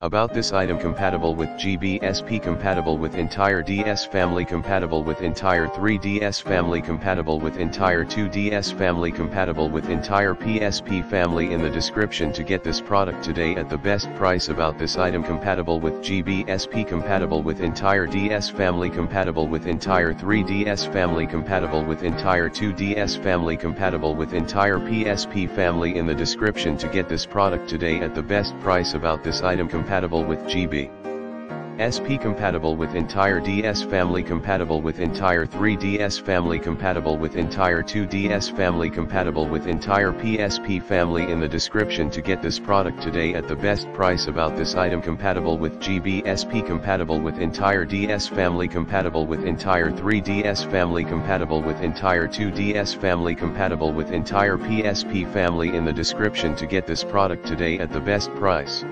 About this item compatible with GBSP compatible with entire DS family compatible with entire 3DS family compatible with entire 2DS family compatible with entire PSP family in the description to get this product today at the best price about this item compatible with GBSP compatible with entire DS family compatible with entire 3DS family compatible with entire 2DS family compatible with entire PSP family in the description to get this product today at the best price about this item compatible compatible with GB. SP compatible with entire DS family compatible with entire 3DS family compatible with entire 2DS family compatible with entire PSP family in the description to get this product today at the best price about this item compatible with GB SP compatible with entire DS family compatible with entire 3DS family compatible with entire 2DS family compatible with entire PSP family in the description to get this product today at the best price.